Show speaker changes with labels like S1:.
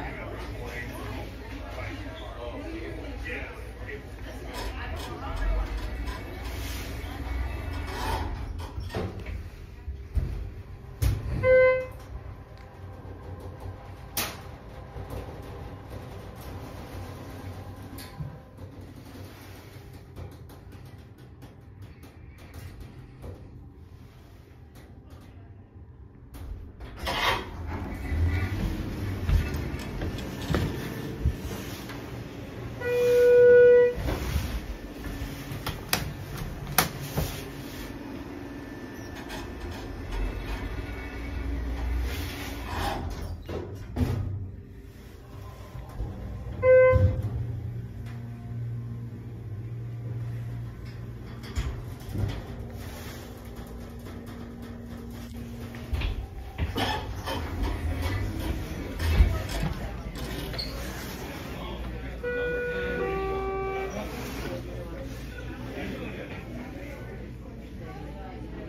S1: right?